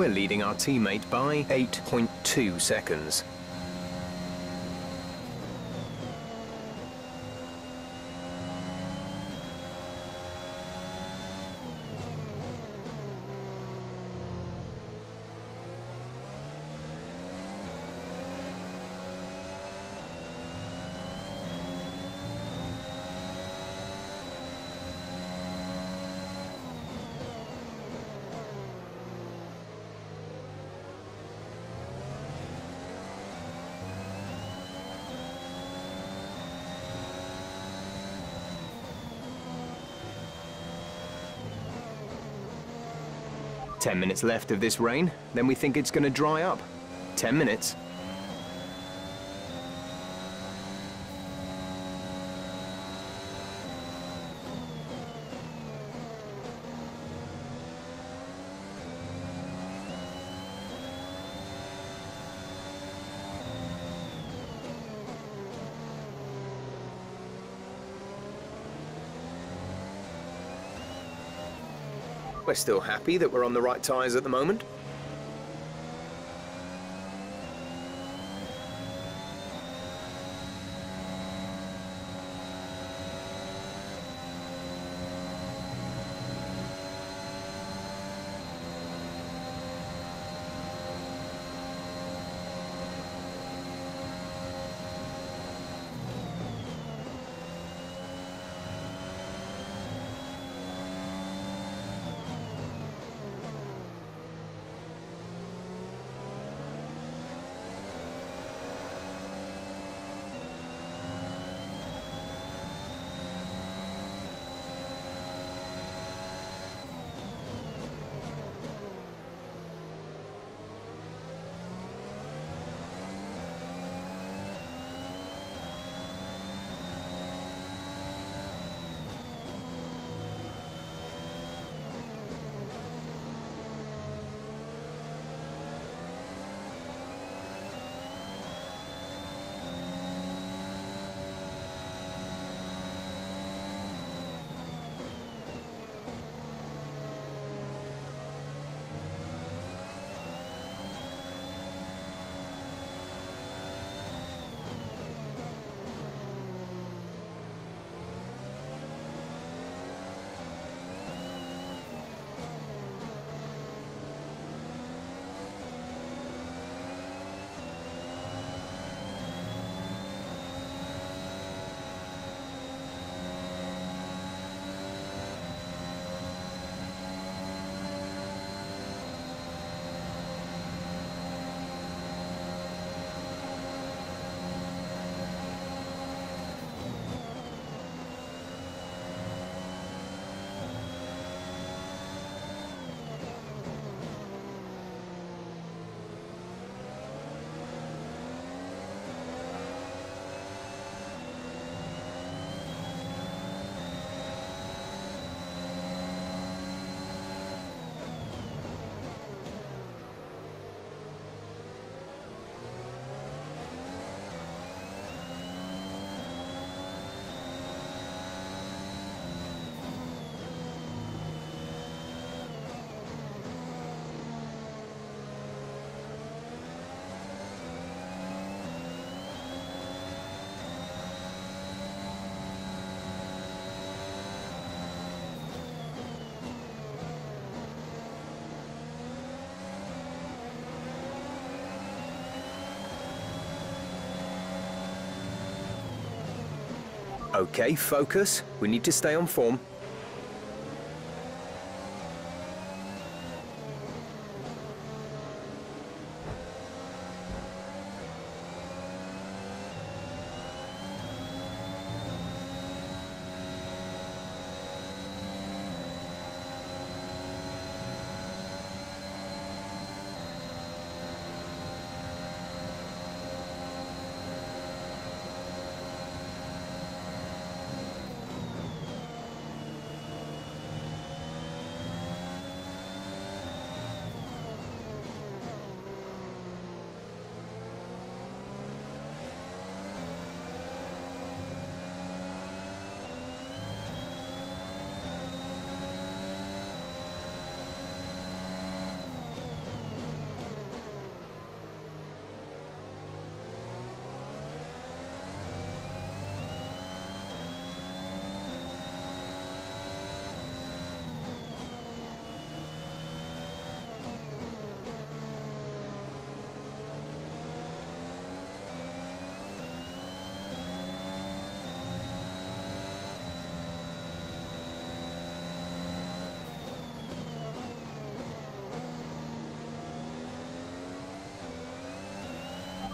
We're leading our teammate by 8.2 seconds. Ten minutes left of this rain, then we think it's going to dry up. Ten minutes. We're still happy that we're on the right tyres at the moment. Okay, focus. We need to stay on form.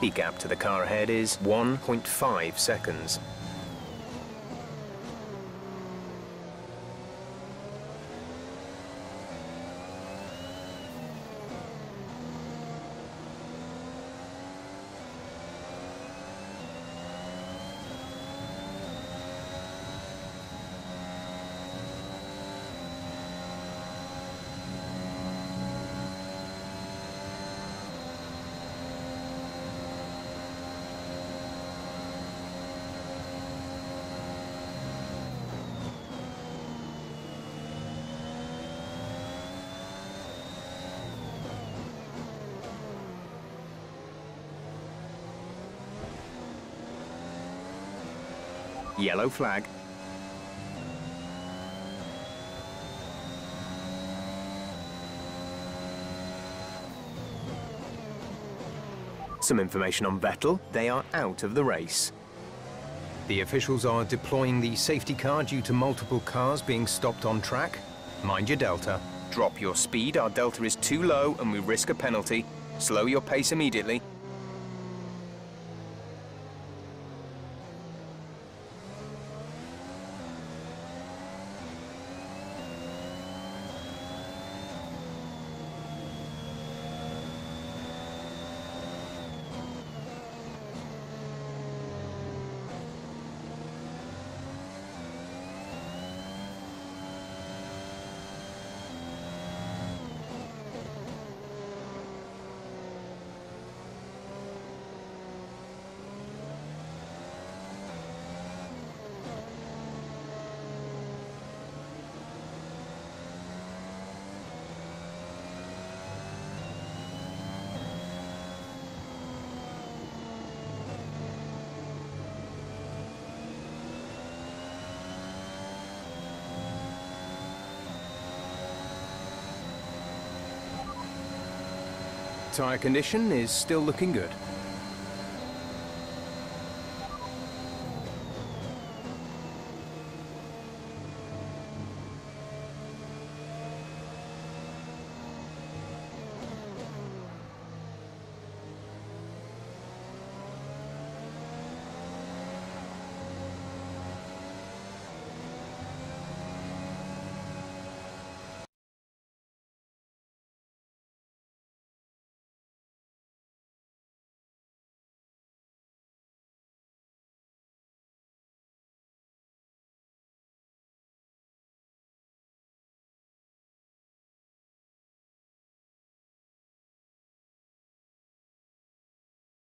The gap to the car ahead is 1.5 seconds. Yellow flag. Some information on Vettel. They are out of the race. The officials are deploying the safety car due to multiple cars being stopped on track. Mind your delta. Drop your speed, our delta is too low and we risk a penalty. Slow your pace immediately. Tyre condition is still looking good.